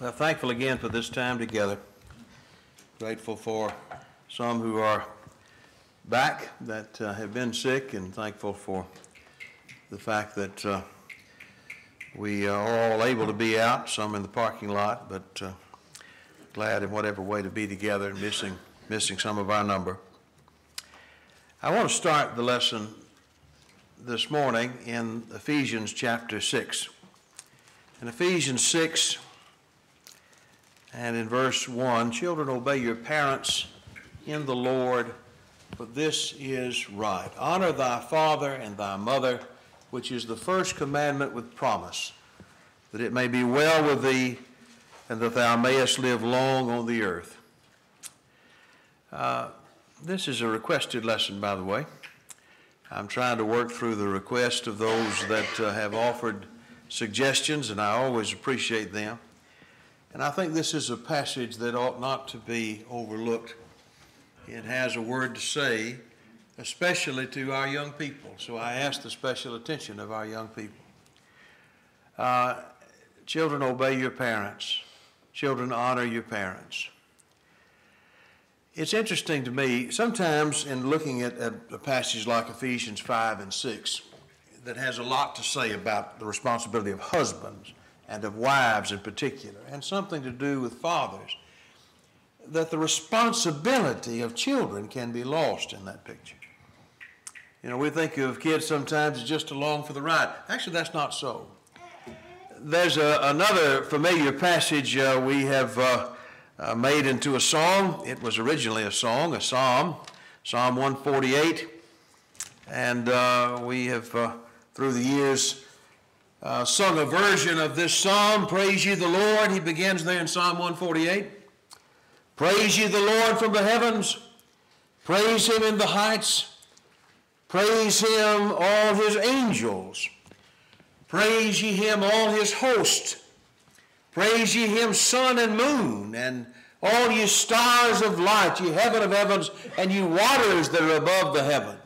Well, thankful again for this time together. Grateful for some who are back that uh, have been sick, and thankful for the fact that uh, we are all able to be out, some in the parking lot, but uh, glad in whatever way to be together and missing, missing some of our number. I want to start the lesson this morning in Ephesians chapter 6. In Ephesians 6, and in verse 1, children, obey your parents in the Lord, for this is right. Honor thy father and thy mother, which is the first commandment with promise, that it may be well with thee and that thou mayest live long on the earth. Uh, this is a requested lesson, by the way. I'm trying to work through the request of those that uh, have offered suggestions, and I always appreciate them. And I think this is a passage that ought not to be overlooked. It has a word to say, especially to our young people. So I ask the special attention of our young people. Uh, children, obey your parents. Children, honor your parents. It's interesting to me, sometimes in looking at, at a passage like Ephesians 5 and 6, that has a lot to say about the responsibility of husbands and of wives in particular, and something to do with fathers, that the responsibility of children can be lost in that picture. You know, we think of kids sometimes as just along for the ride. Actually, that's not so. There's a, another familiar passage uh, we have uh, uh, made into a song. It was originally a song, a psalm, Psalm 148. And uh, we have, uh, through the years, uh, sung a version of this psalm, Praise ye the Lord. He begins there in Psalm 148. Praise ye the Lord from the heavens. Praise him in the heights. Praise him, all his angels. Praise ye him, all his host. Praise ye him, sun and moon, and all ye stars of light, ye heaven of heavens, and ye waters that are above the heavens.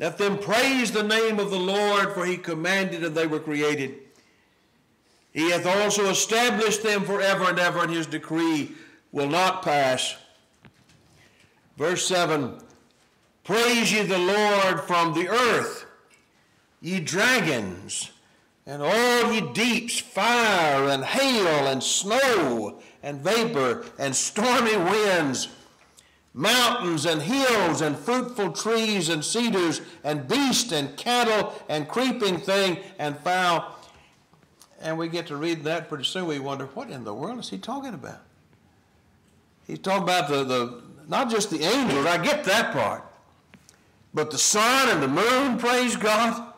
Let them praise the name of the Lord, for he commanded and they were created. He hath also established them forever and ever, and his decree will not pass. Verse 7 Praise ye the Lord from the earth, ye dragons, and all ye deeps, fire and hail and snow and vapor and stormy winds mountains and hills and fruitful trees and cedars and beast and cattle and creeping thing and fowl. And we get to read that pretty soon. We wonder, what in the world is he talking about? He's talking about the, the not just the angels, I get that part, but the sun and the moon, praise God.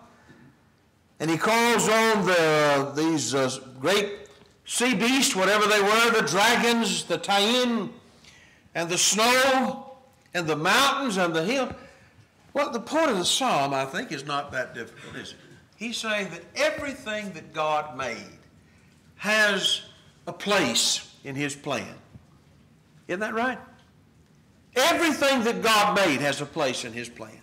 And he calls on the, these uh, great sea beasts, whatever they were, the dragons, the Tayin, and the snow and the mountains and the hill. Well, the point of the psalm, I think, is not that difficult, is it? He's saying that everything that God made has a place in his plan. Isn't that right? Everything that God made has a place in his plan.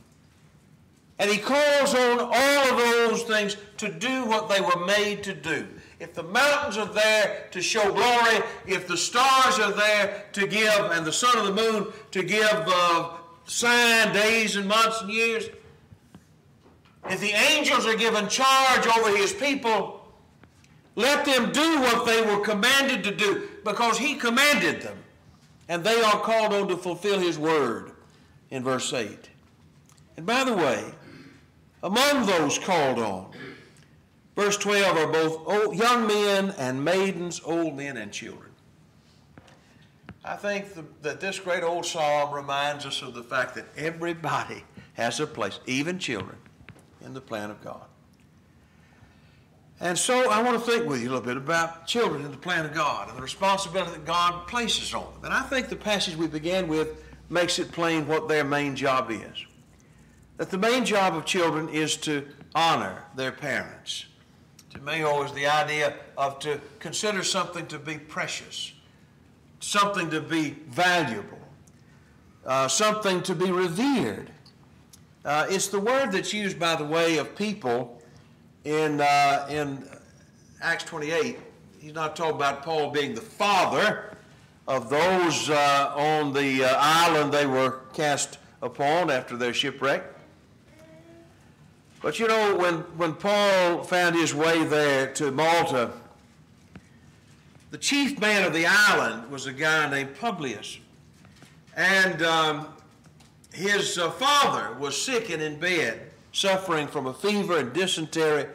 And he calls on all of those things to do what they were made to do. If the mountains are there to show glory, if the stars are there to give, and the sun and the moon to give uh, sign days and months and years, if the angels are given charge over his people, let them do what they were commanded to do because he commanded them. And they are called on to fulfill his word in verse 8. And by the way, among those called on, Verse 12 are both old, young men and maidens, old men and children. I think the, that this great old psalm reminds us of the fact that everybody has a place, even children, in the plan of God. And so I want to think with you a little bit about children in the plan of God and the responsibility that God places on them. And I think the passage we began with makes it plain what their main job is. That the main job of children is to honor their parents to me always the idea of to consider something to be precious, something to be valuable, uh, something to be revered. Uh, it's the word that's used, by the way, of people in, uh, in Acts 28 He's not talking about Paul being the father of those uh, on the uh, island they were cast upon after their shipwreck. But you know, when, when Paul found his way there to Malta, the chief man of the island was a guy named Publius. And um, his uh, father was sick and in bed, suffering from a fever and dysentery,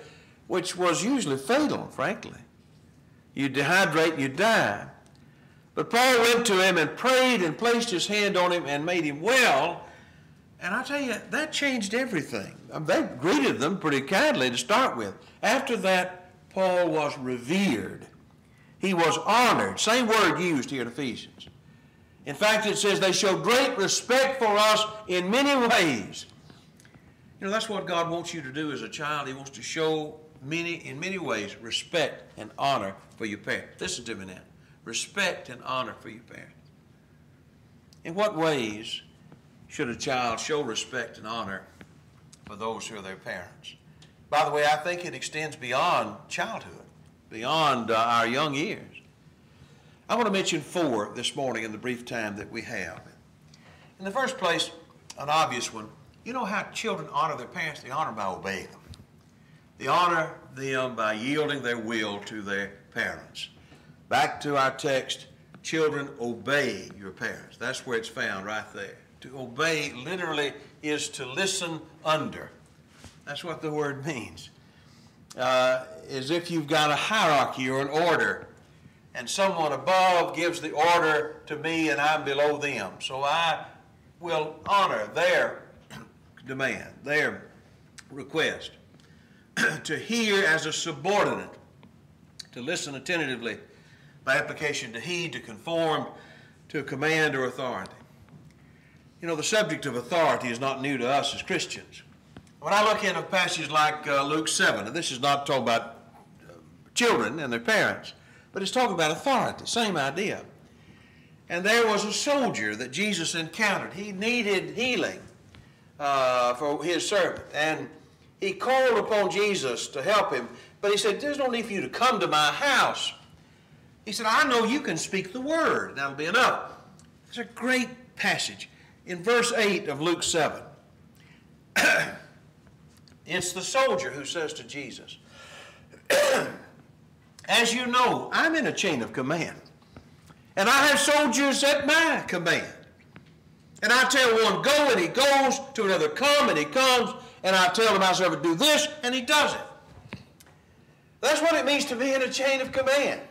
which was usually fatal, frankly. You dehydrate, you die. But Paul went to him and prayed and placed his hand on him and made him well. And I tell you, that changed everything. I mean, they greeted them pretty kindly to start with. After that, Paul was revered. He was honored. Same word used here in Ephesians. In fact, it says they show great respect for us in many ways. You know, that's what God wants you to do as a child. He wants to show many, in many ways, respect and honor for your parents. Listen to me now. Respect and honor for your parents. In what ways should a child show respect and honor for those who are their parents? By the way, I think it extends beyond childhood, beyond uh, our young years. I want to mention four this morning in the brief time that we have. In the first place, an obvious one. You know how children honor their parents? They honor by obeying them. They honor them by yielding their will to their parents. Back to our text, children obey your parents. That's where it's found right there. To obey literally is to listen under. That's what the word means. Uh, as if you've got a hierarchy or an order and someone above gives the order to me and I'm below them. So I will honor their demand, their request. to hear as a subordinate, to listen attentively, by application to heed, to conform to a command or authority. You know, the subject of authority is not new to us as Christians. When I look in a passage like uh, Luke 7, and this is not talking about uh, children and their parents, but it's talking about authority, same idea. And there was a soldier that Jesus encountered. He needed healing uh, for his servant. And he called upon Jesus to help him. But he said, There's no need for you to come to my house. He said, I know you can speak the word. That'll be enough. It's a great passage. In verse 8 of Luke 7, it's the soldier who says to Jesus, as you know, I'm in a chain of command. And I have soldiers at my command. And I tell one, go, and he goes, to another, come, and he comes, and I tell the my servant, do this, and he does it. That's what it means to be in a chain of command.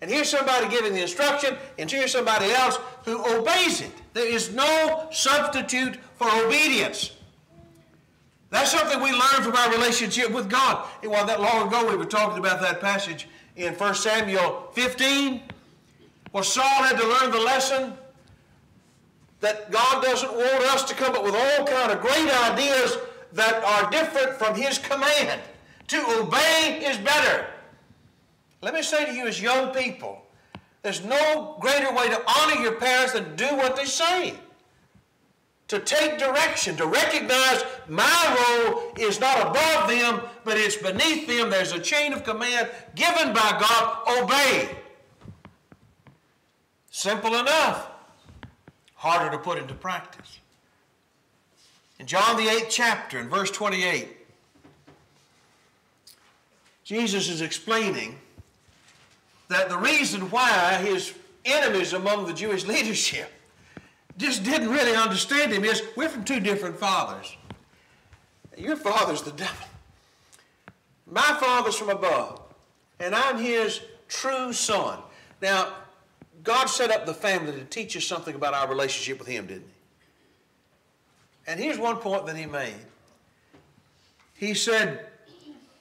And here's somebody giving the instruction, and here's somebody else who obeys it. There is no substitute for obedience. That's something we learn from our relationship with God. It wasn't that long ago we were talking about that passage in 1 Samuel 15, where Saul had to learn the lesson that God doesn't want us to come up with all kind of great ideas that are different from His command. To obey is better. Let me say to you as young people, there's no greater way to honor your parents than do what they say. To take direction, to recognize my role is not above them, but it's beneath them. There's a chain of command given by God. Obey. Simple enough. Harder to put into practice. In John the 8th chapter, in verse 28, Jesus is explaining that the reason why his enemies among the Jewish leadership just didn't really understand him is we're from two different fathers. Your father's the devil. My father's from above, and I'm his true son. Now, God set up the family to teach us something about our relationship with him, didn't he? And here's one point that he made. He said,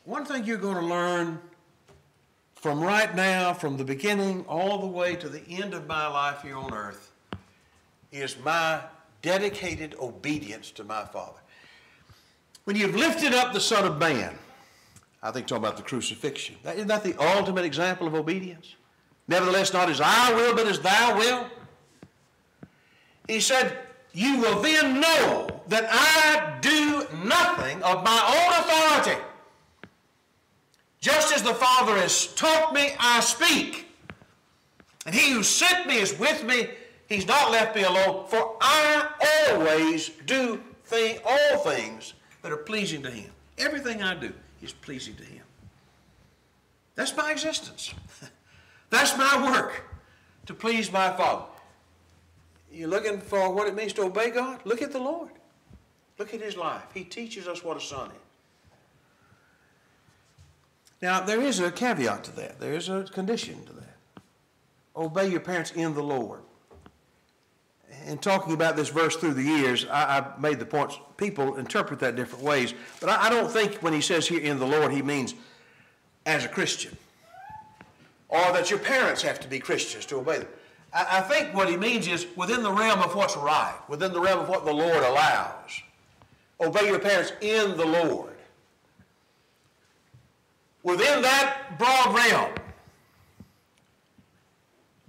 one thing you're going to learn from right now, from the beginning all the way to the end of my life here on earth, is my dedicated obedience to my Father. When you've lifted up the Son of Man, I think talking about the crucifixion, isn't that the ultimate example of obedience? Nevertheless, not as I will, but as thou will. He said, You will then know that I do nothing of my own authority. Just as the Father has taught me, I speak. And he who sent me is with me. He's not left me alone, for I always do thing, all things that are pleasing to him. Everything I do is pleasing to him. That's my existence. That's my work to please my Father. You're looking for what it means to obey God? Look at the Lord. Look at his life. He teaches us what a son is. Now, there is a caveat to that. There is a condition to that. Obey your parents in the Lord. In talking about this verse through the years, I, I made the points, people interpret that different ways. But I, I don't think when he says here in the Lord, he means as a Christian. Or that your parents have to be Christians to obey them. I, I think what he means is within the realm of what's right, within the realm of what the Lord allows. Obey your parents in the Lord. Within that broad realm,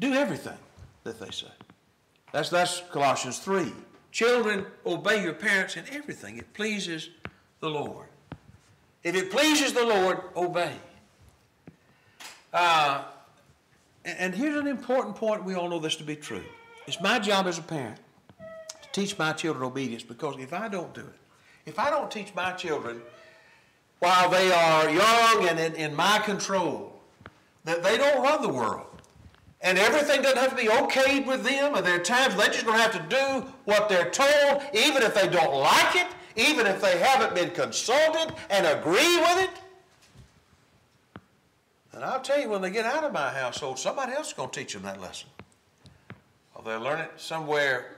do everything that they say. That's, that's Colossians 3. Children, obey your parents in everything. It pleases the Lord. If it pleases the Lord, obey. Uh, and here's an important point. We all know this to be true. It's my job as a parent to teach my children obedience because if I don't do it, if I don't teach my children while they are young and in, in my control, that they don't run the world, and everything doesn't have to be okayed with them, and there are times they're just going to have to do what they're told, even if they don't like it, even if they haven't been consulted and agree with it. And I'll tell you, when they get out of my household, somebody else is going to teach them that lesson. Or they'll learn it somewhere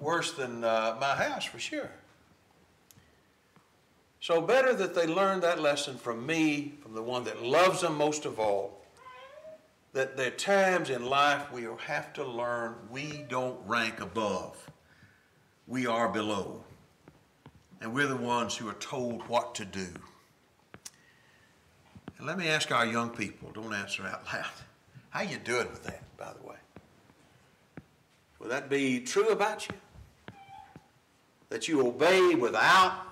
worse than uh, my house, for sure. So, better that they learn that lesson from me, from the one that loves them most of all, that there are times in life we have to learn we don't rank above, we are below. And we're the ones who are told what to do. And let me ask our young people, don't answer out loud. How you doing with that, by the way? Will that be true about you? That you obey without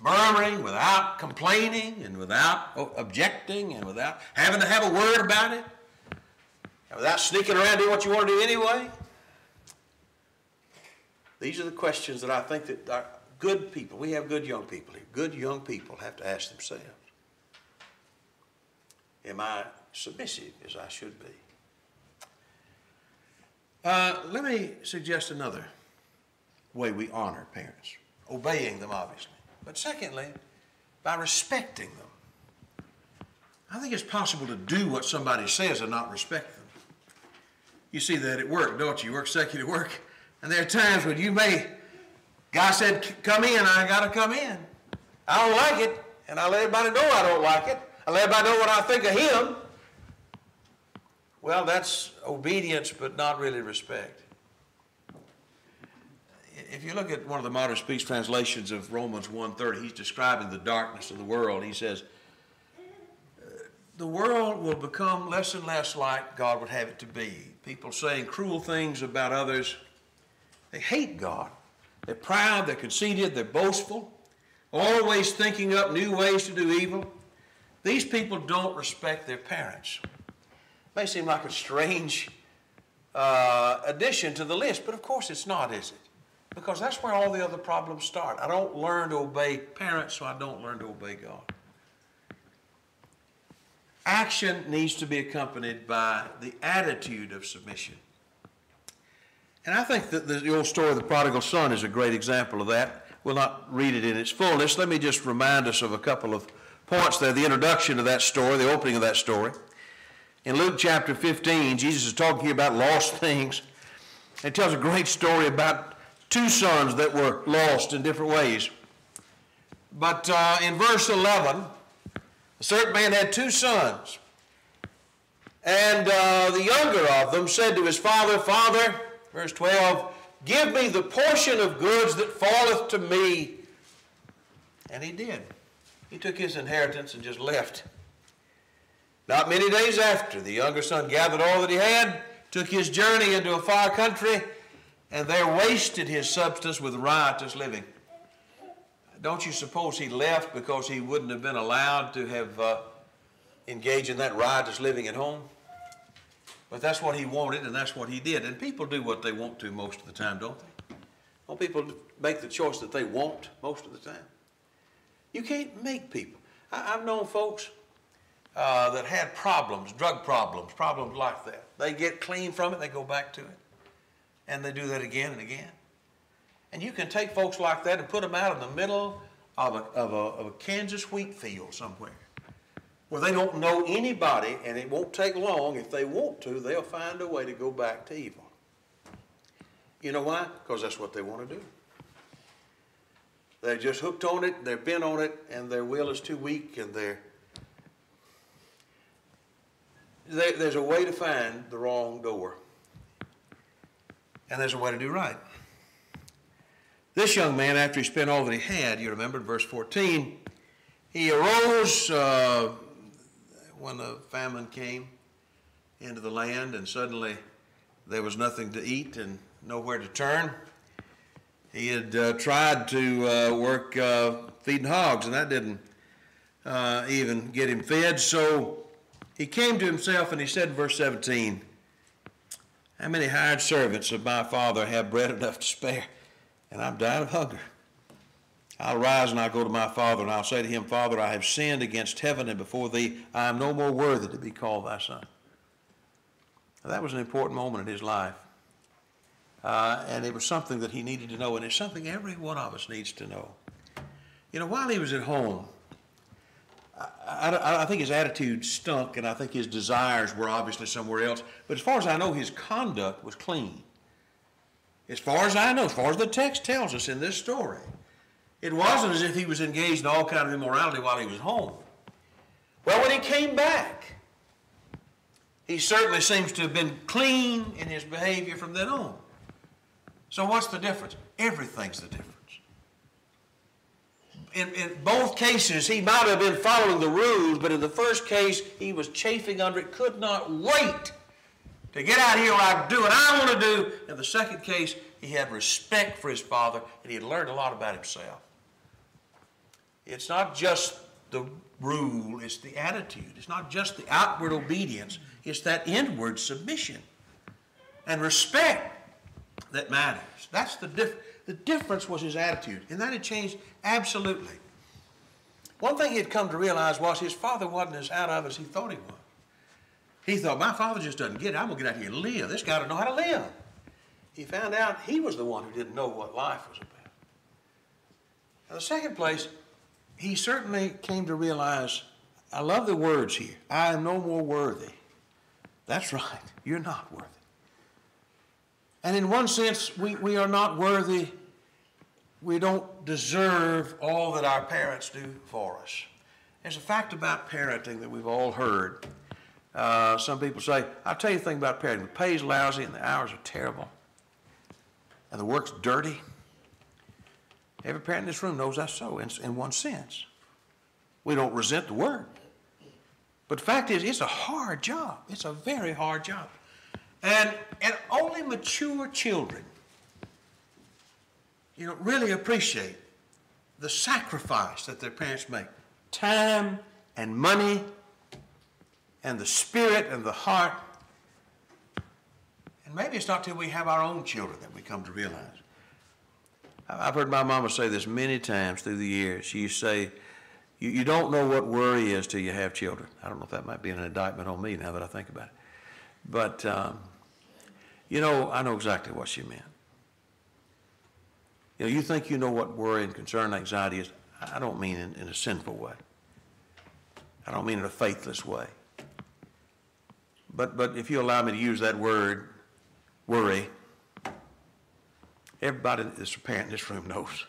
murmuring, without complaining, and without objecting, and without having to have a word about it, and without sneaking around doing what you want to do anyway? These are the questions that I think that our good people, we have good young people here, good young people have to ask themselves. Am I submissive as I should be? Uh, let me suggest another way we honor parents, obeying them, obviously. But secondly, by respecting them. I think it's possible to do what somebody says and not respect them. You see that at work, don't you? You work secular work. And there are times when you may, God said, come in, I got to come in. I don't like it, and I let everybody know I don't like it. I let everybody know what I think of him. Well, that's obedience, but not really respect. If you look at one of the modern speech translations of Romans 1.30, he's describing the darkness of the world. He says, the world will become less and less like God would have it to be. People saying cruel things about others. They hate God. They're proud, they're conceited, they're boastful, always thinking up new ways to do evil. These people don't respect their parents. It May seem like a strange uh, addition to the list, but of course it's not, is it? Because that's where all the other problems start. I don't learn to obey parents, so I don't learn to obey God. Action needs to be accompanied by the attitude of submission. And I think that the old story of the prodigal son is a great example of that. We'll not read it in its fullness. Let me just remind us of a couple of points there, the introduction to that story, the opening of that story. In Luke chapter 15, Jesus is talking about lost things. It tells a great story about two sons that were lost in different ways. But uh, in verse 11, a certain man had two sons. And uh, the younger of them said to his father, Father, verse 12, give me the portion of goods that falleth to me. And he did. He took his inheritance and just left. Not many days after, the younger son gathered all that he had, took his journey into a far country, and there wasted his substance with riotous living. Don't you suppose he left because he wouldn't have been allowed to have uh, engage in that riotous living at home. But that's what he wanted, and that's what he did. And people do what they want to most of the time, don't they? Don't people make the choice that they want most of the time? You can't make people. I, have known folks uh, that had problems, drug problems, problems like that. They get clean from it, they go back to it, and they do that again and again. And you can take folks like that and put them out in the middle of a, of a, of a Kansas wheat field somewhere where they don't know anybody, and it won't take long. If they want to, they'll find a way to go back to evil. You know why? Because that's what they want to do. They're just hooked on it, they're bent on it, and their will is too weak, and they're. there's a way to find the wrong door, and there's a way to do right. This young man, after he spent all that he had, you remember in verse 14, he arose uh, when the famine came into the land, and suddenly there was nothing to eat and nowhere to turn. He had uh, tried to uh, work uh, feeding hogs, and that didn't uh, even get him fed. So he came to himself and he said in verse 17, How many hired servants of my father have bread enough to spare? and I'm dying of hunger. I'll rise and I'll go to my father, and I'll say to him, Father, I have sinned against heaven and before thee. I am no more worthy to be called thy son. Now, that was an important moment in his life. Uh, and it was something that he needed to know, and it's something every one of us needs to know. You know, while he was at home, I, I, I, think his attitude stunk, and I think his desires were obviously somewhere else. But as far as I know, his conduct was clean. As far as I know, as far as the text tells us in this story, it wasn't as if he was engaged in all kind of immorality while he was home. Well, when he came back, he certainly seems to have been clean in his behavior from then on. So what's the difference? Everything's the difference. In, in both cases, he might have been following the rules, but in the first case, he was chafing under it, could not wait to get out here where I do what I want to do. In the second case, he had respect for his father and he had learned a lot about himself. It's not just the rule, it's the attitude. It's not just the outward obedience, it's that inward submission and respect that matters. That's the difference. The difference was his attitude, and that had changed absolutely. One thing he had come to realize was his father wasn't as out of as he thought he was. He thought, my father just doesn't get it. I'm going to get out here and live. This guy don't know how to live. He found out he was the one who didn't know what life was about. In the second place, he certainly came to realize I love the words here. I am no more worthy. That's right. You're not worthy. And in one sense, we, we are not worthy. We don't deserve all that our parents do for us. There's a fact about parenting that we've all heard. Uh, some people say, I'll tell you the thing about parenting. The pay's lousy and the hours are terrible. And the work's dirty. Every parent in this room knows that's so in, in one sense. We don't resent the work. But the fact is, it's a hard job. It's a very hard job. And, and only mature children, you know, really appreciate the sacrifice that their parents make. Time and money and the spirit and the heart. And maybe it's not till we have our own children that we come to realize. I've heard my mama say this many times through the years. She used to say, you, you don't know what worry is till you have children. I don't know if that might be an indictment on me now that I think about it. But, um, you know, I know exactly what she meant. You know, you think you know what worry and concern and anxiety is. I don't mean in, in a sinful way. I don't mean in a faithless way. But, but if you allow me to use that word, worry, everybody that's a parent in this room knows.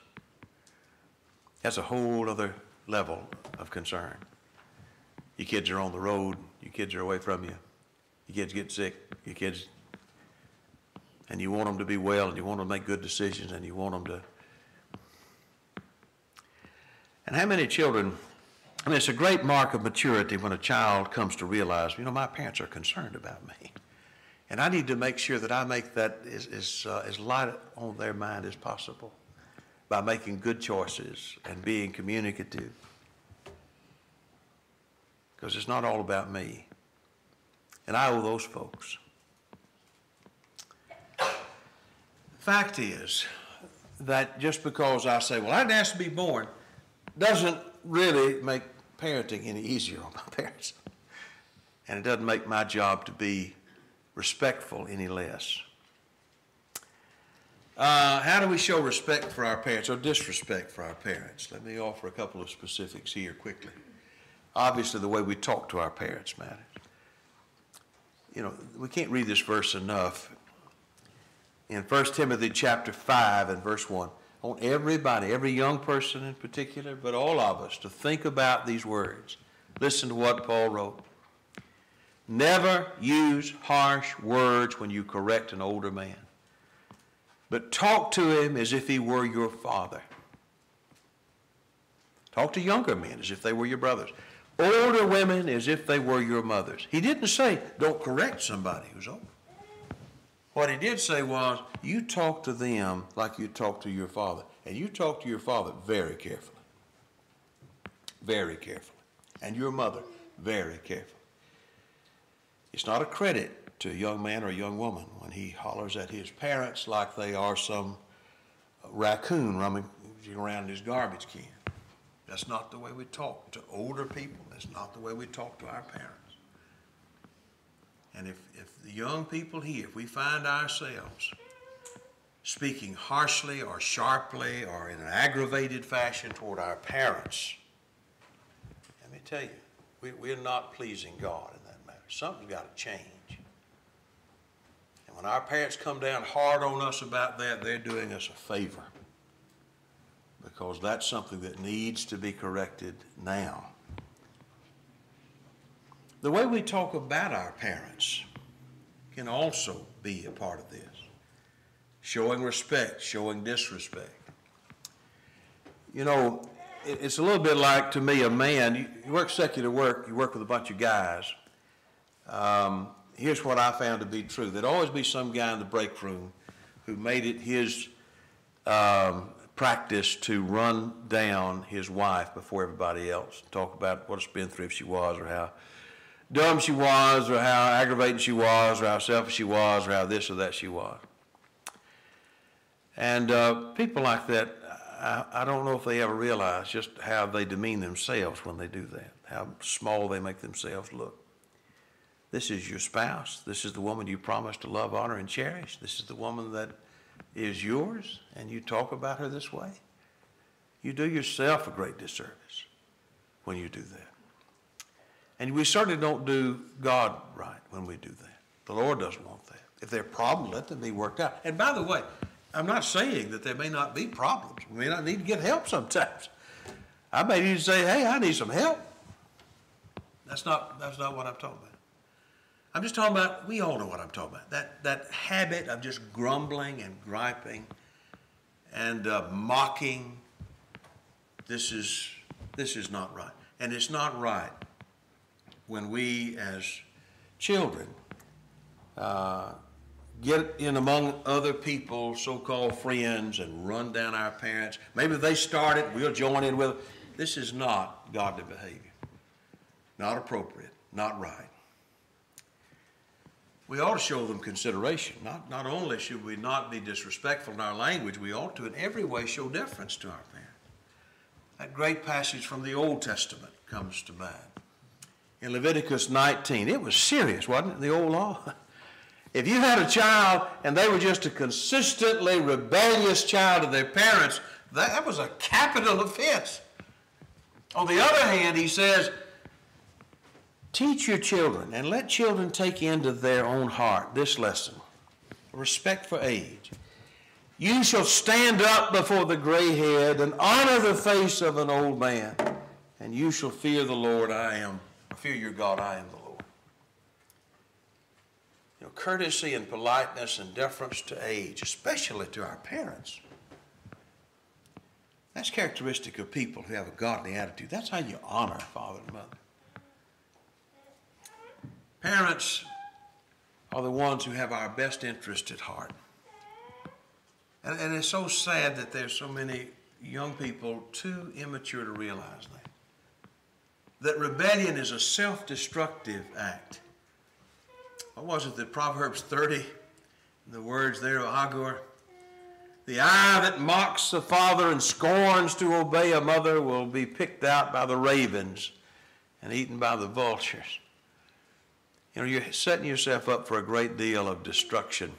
That's a whole other level of concern. Your kids are on the road, your kids are away from you, your kids get sick, your kids, and you want them to be well, and you want them to make good decisions, and you want them to. And how many children I mean, it's a great mark of maturity when a child comes to realize, you know, my parents are concerned about me. And I need to make sure that I make that as, as, uh, as light on their mind as possible by making good choices and being communicative. because it's not all about me. And I owe those folks. The fact is that just because I say, well, I didn't ask to be born, doesn't really make parenting any easier on my parents. And it doesn't make my job to be respectful any less. Uh, how do we show respect for our parents or disrespect for our parents? Let me offer a couple of specifics here quickly. Obviously, the way we talk to our parents matters. You know, we can't read this verse enough. In 1 Timothy chapter 5 and verse 1, I want everybody, every young person in particular, but all of us to think about these words. Listen to what Paul wrote. Never use harsh words when you correct an older man, but talk to him as if he were your father. Talk to younger men as if they were your brothers. Older women as if they were your mothers. He didn't say, don't correct somebody who's old. What he did say was, you talk to them like you talk to your father. And you talk to your father very carefully. Very carefully. And your mother very carefully. It's not a credit to a young man or a young woman when he hollers at his parents like they are some raccoon rummaging around in his garbage can. That's not the way we talk to older people. That's not the way we talk to our parents. And if, if the young people here, if we find ourselves speaking harshly or sharply or in an aggravated fashion toward our parents, let me tell you, we, we're not pleasing God in that matter. Something's got to change. And when our parents come down hard on us about that, they're doing us a favor because that's something that needs to be corrected now. The way we talk about our parents can also be a part of this. Showing respect, showing disrespect. You know, it's a little bit like to me a man, you, work secular work, you work with a bunch of guys. Um, here's what I found to be true there'd always be some guy in the break room who made it his um, practice to run down his wife before everybody else, talk about what a spendthrift she was or how dumb she was, or how aggravating she was, or how selfish she was, or how this or that she was. And uh, people like that, I, I don't know if they ever realize just how they demean themselves when they do that, how small they make themselves look. This is your spouse. This is the woman you promised to love, honor, and cherish. This is the woman that is yours, and you talk about her this way. You do yourself a great disservice when you do that. And we certainly don't do God right when we do that. The Lord doesn't want that. If there are problems, let them be worked out. And by the way, I'm not saying that there may not be problems. We may not need to get help sometimes. I may need to say, hey, I need some help. That's not, that's not what I'm talking about. I'm just talking about, we all know what I'm talking about. That, that habit of just grumbling and griping and uh, mocking. This is, this is not right. And it's not right when we as children uh, get in among other people, so-called friends, and run down our parents. Maybe they start it, we'll join in with it. This is not godly behavior. Not appropriate, not right. We ought to show them consideration. Not, not only should we not be disrespectful in our language, we ought to in every way show deference to our parents. That great passage from the Old Testament comes to mind in Leviticus 19. It was serious, wasn't it, the old law? If you had a child and they were just a consistently rebellious child of their parents, that was a capital offense. On the other hand, he says, teach your children and let children take into their own heart this lesson respect for age. You shall stand up before the gray head and honor the face of an old man, and you shall fear the Lord. I am fear your God, I am the Lord. You know, courtesy and politeness and deference to age, especially to our parents. That's characteristic of people who have a godly attitude. That's how you honor father and mother. Parents are the ones who have our best interest at heart. And, and it's so sad that there's so many young people too immature to realize that. that rebellion is a self destructive act. What was it that Proverbs 30, the words there of Agur? The eye that mocks the father and scorns to obey a mother will be picked out by the ravens and eaten by the vultures. You know, you're setting yourself up for a great deal of destruction,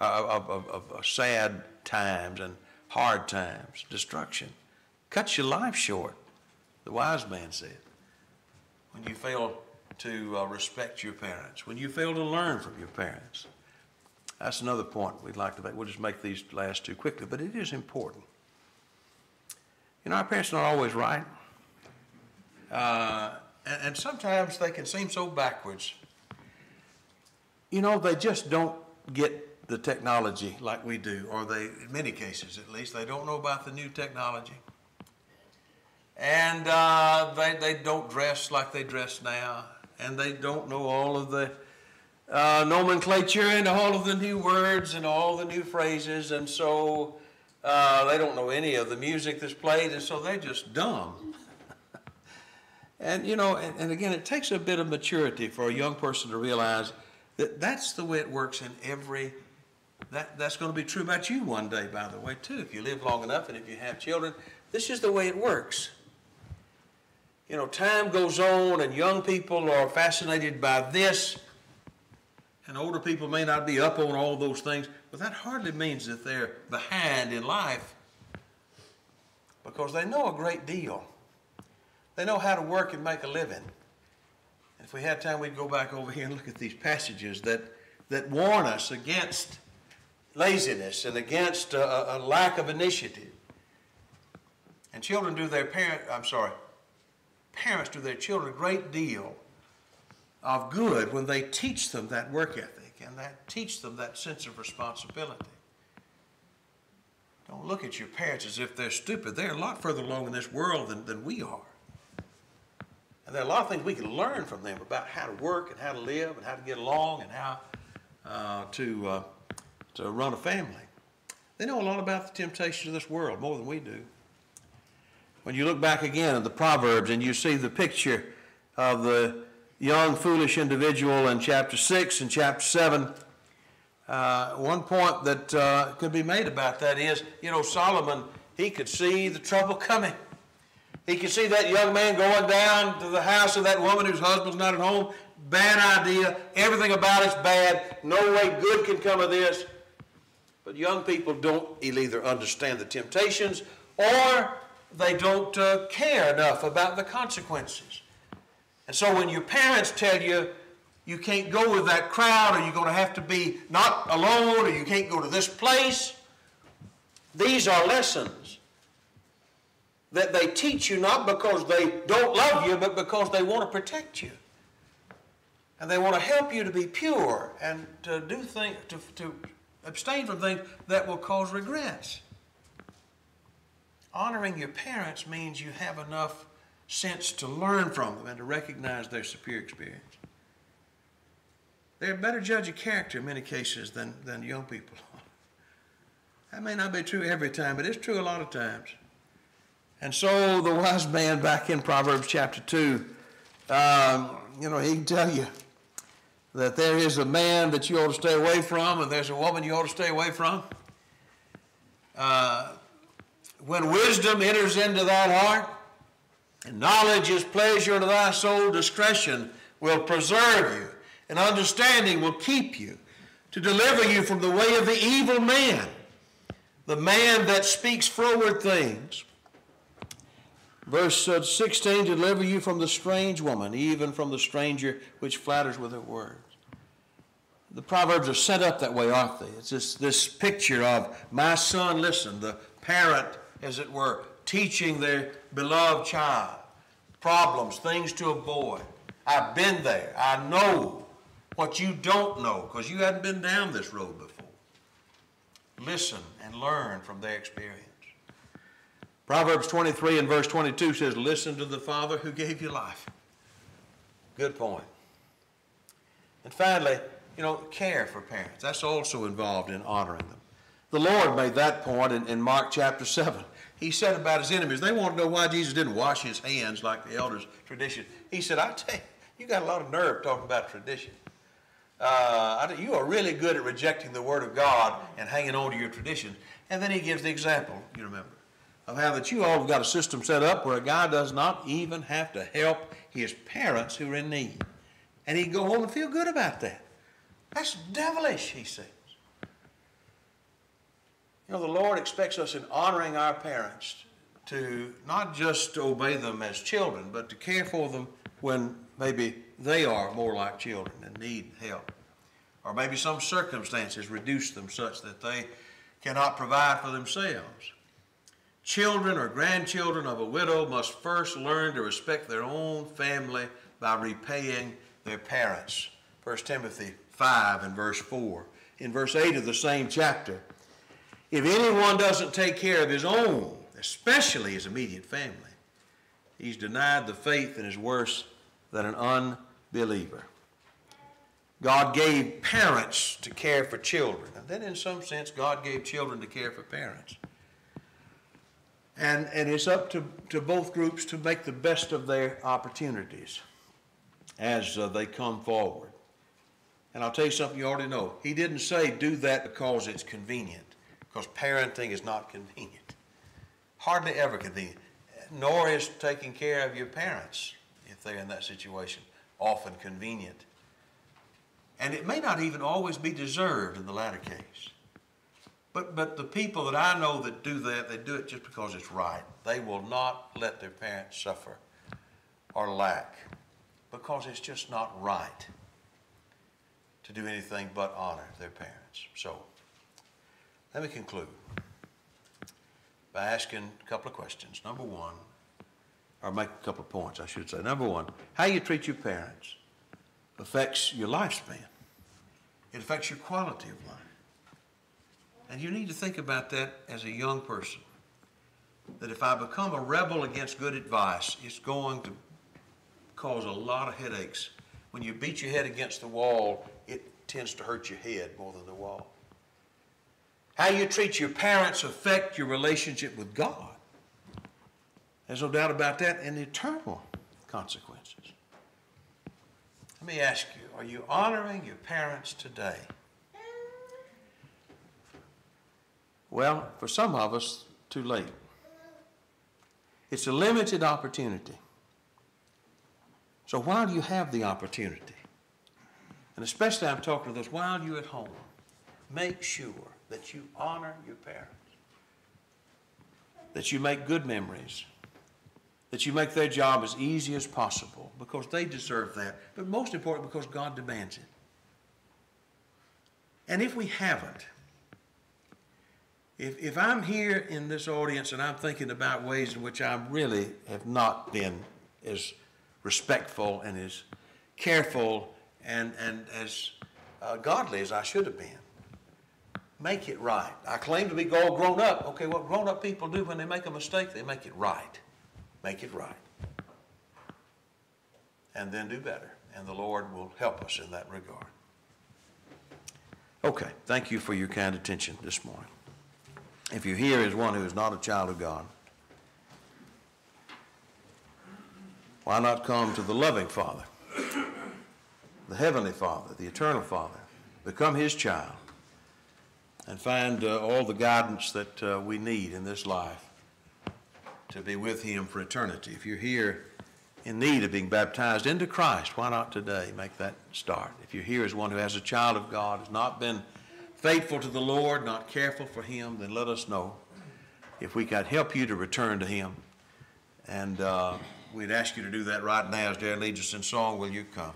uh, of, of, of, of sad times and hard times, destruction. Cuts your life short, the wise man said. When you fail to uh, respect your parents, when you fail to learn from your parents, that's another point we'd like to make. We'll just make these last two quickly, but it is important. You know, our parents are not always right. Uh, and, and sometimes they can seem so backwards. You know, they just don't get the technology like we do, or they, in many cases at least, they don't know about the new technology. And uh, they, they don't dress like they dress now, and they don't know all of the uh, nomenclature and all of the new words and all the new phrases, and so uh, they don't know any of the music that's played, and so they're just dumb. and you know, and, and again, it takes a bit of maturity for a young person to realize that that's the way it works in every. That, that's going to be true about you one day, by the way, too. If you live long enough and if you have children, this is the way it works. You know, time goes on and young people are fascinated by this and older people may not be up on all those things, but that hardly means that they're behind in life because they know a great deal. They know how to work and make a living. We had time, we'd go back over here and look at these passages that, that warn us against laziness and against a, a lack of initiative. And children do their parent, I'm sorry, parents do their children a great deal of good when they teach them that work ethic and that teach them that sense of responsibility. Don't look at your parents as if they're stupid. They're a lot further along in this world than, than we are. And there are a lot of things we can learn from them about how to work and how to live and how to get along and how uh, to, uh, to run a family. They know a lot about the temptations of this world, more than we do. When you look back again at the Proverbs and you see the picture of the young, foolish individual in chapter 6 and chapter 7. Uh, one point that uh, could be made about that is, you know, Solomon, he could see the trouble coming. He could see that young man going down to the house of that woman whose husband's not at home. Bad idea. Everything about it's bad. No way good can come of this. But young people don't either understand the temptations or they don't uh, care enough about the consequences. And so when your parents tell you you can't go with that crowd or you're going to have to be not alone or you can't go to this place, these are lessons that they teach you not because they don't love you, but because they want to protect you. And they want to help you to be pure and to do things, to, to abstain from things that will cause regrets. Honoring your parents means you have enough sense to learn from them and to recognize their superior experience. They're a better judge of character in many cases than, than young people That may not be true every time, but it's true a lot of times. And so the wise man back in Proverbs chapter 2, um, you know, he can tell you that there is a man that you ought to stay away from and there's a woman you ought to stay away from. Uh, when wisdom enters into that heart, and knowledge is pleasure to thy soul, discretion will preserve you, and understanding will keep you, to deliver you from the way of the evil man, the man that speaks froward things. Verse uh, 16, deliver you from the strange woman, even from the stranger which flatters with her words. The Proverbs are set up that way, aren't they? It's this, this picture of my son, listen, the parent, as it were, teaching their beloved child problems, things to avoid. I've been there. I know what you don't know because you hadn't been down this road before. Listen and learn from their experience. Proverbs 23 and verse 22 says, Listen to the Father who gave you life. Good point. And finally, you know, care for parents. That's also involved in honoring them. The Lord made that point in, in Mark chapter 7. he said about his enemies, they want to know why Jesus didn't wash his hands like the elders' tradition. He said, I tell you, you got a lot of nerve talking about tradition. Uh, I, you are really good at rejecting the Word of God and hanging on to your tradition. And then he gives the example, you remember, of how that you all have got a system set up where a guy does not even have to help his parents who are in need. And he can go home and feel good about that. That's devilish, he says. You know, the Lord expects us in honoring our parents to not just obey them as children, but to care for them when maybe they are more like children and need help. Or maybe some circumstances reduce them such that they cannot provide for themselves. Children or grandchildren of a widow must first learn to respect their own family by repaying their parents. 1 Timothy 5 and verse 4. In verse 8 of the same chapter, if anyone doesn't take care of his own, especially his immediate family, he's denied the faith and is worse than an unbeliever. God gave parents to care for children. And then, in some sense, God gave children to care for parents. And, and it's up to, to both groups to make the best of their opportunities as uh, they come forward. And I'll tell you something you already know. He didn't say do that because it's convenient, because parenting is not convenient. Hardly ever convenient. Nor is taking care of your parents, if they're in that situation, often convenient. And it may not even always be deserved in the latter case. But, but the people that I know that do that, they do it just because it's right. They will not let their parents suffer or lack because it's just not right to do anything but honor their parents. So, let me conclude by asking a couple of questions. Number one, or make a couple of points, I should say. Number one, how you treat your parents affects your lifespan. It affects your quality of life. And you need to think about that as a young person. That if I become a rebel against good advice, it's going to cause a lot of headaches. When you beat your head against the wall, it tends to hurt your head more than the wall. How you treat your parents affect your relationship with God. There's no doubt about that, and eternal consequences. Let me ask you, are you honoring your parents today? Well, for some of us, too late. It's a limited opportunity. So while you have the opportunity, and especially I'm talking to those while you're at home, make sure that you honor your parents, that you make good memories, that you make their job as easy as possible because they deserve that, but most important because God demands it. And if we haven't, if, if I'm here in this audience and I'm thinking about ways in which I really have not been as respectful and as careful and, and as uh, godly as I should have been, make it right. I claim to be all grown up. Okay, what grown up people do when they make a mistake, they make it right. Make it right. And then do better. And the Lord will help us in that regard. Okay, thank you for your kind attention this morning. If you're here as one who is not a child of God, why not come to the loving Father, the Heavenly Father, the Eternal Father, become His child, and find uh, all the guidance that uh, we need in this life to be with Him for eternity. If you're here in need of being baptized into Christ, why not today make that start? If you're here as one who has a child of God, has not been faithful to the Lord, not careful for Him, then let us know if we could help you to return to Him. And uh, we'd ask you to do that right now as Darren leads us in song. Will you come?